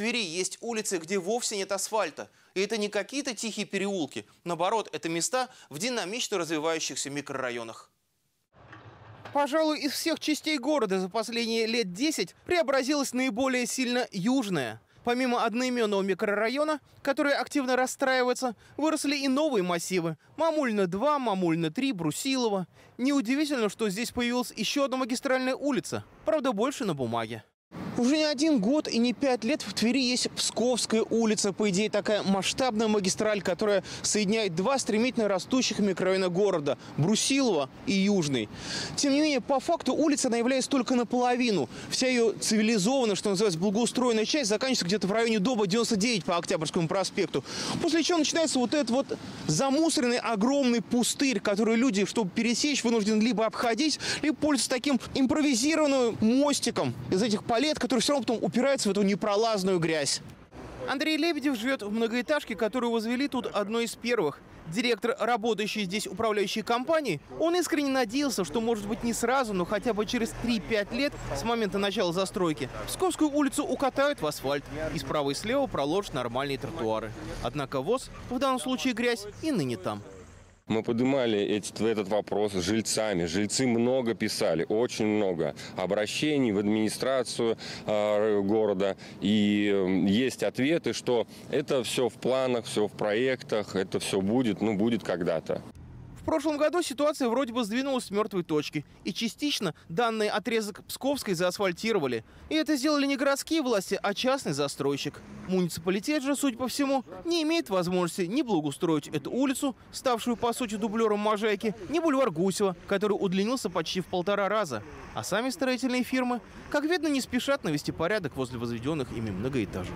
Твери есть улицы, где вовсе нет асфальта. И это не какие-то тихие переулки. Наоборот, это места в динамично развивающихся микрорайонах. Пожалуй, из всех частей города за последние лет 10 преобразилась наиболее сильно южная. Помимо одноименного микрорайона, который активно расстраивается, выросли и новые массивы. Мамульна-2, Мамульна-3, Брусилова. Неудивительно, что здесь появилась еще одна магистральная улица. Правда, больше на бумаге. Уже не один год и не пять лет в Твери есть Псковская улица. По идее, такая масштабная магистраль, которая соединяет два стремительно растущих микрорайона города – Брусилова и Южный. Тем не менее, по факту улица она является только наполовину. Вся ее цивилизованная, что называется, благоустроенная часть заканчивается где-то в районе дома 99 по Октябрьскому проспекту. После чего начинается вот этот вот замусоренный огромный пустырь, который люди, чтобы пересечь, вынуждены либо обходить, либо пользоваться таким импровизированным мостиком из этих палет, который все равно потом упирается в эту непролазную грязь. Андрей Лебедев живет в многоэтажке, которую возвели тут одной из первых. Директор, работающий здесь управляющей компании, он искренне надеялся, что, может быть, не сразу, но хотя бы через 3-5 лет с момента начала застройки Псковскую улицу укатают в асфальт и справа и слева проложат нормальные тротуары. Однако ВОЗ, в данном случае грязь, и ныне там. Мы поднимали эти, этот вопрос с жильцами. Жильцы много писали, очень много обращений в администрацию э, города. И э, есть ответы, что это все в планах, все в проектах, это все будет, ну, будет когда-то. Прошлом году ситуация вроде бы сдвинулась с мертвой точки. И частично данный отрезок Псковской заасфальтировали. И это сделали не городские власти, а частный застройщик. Муниципалитет же, судя по всему, не имеет возможности ни благоустроить эту улицу, ставшую по сути дублером Можайки, ни бульвар Гусева, который удлинился почти в полтора раза. А сами строительные фирмы, как видно, не спешат навести порядок возле возведенных ими многоэтажек.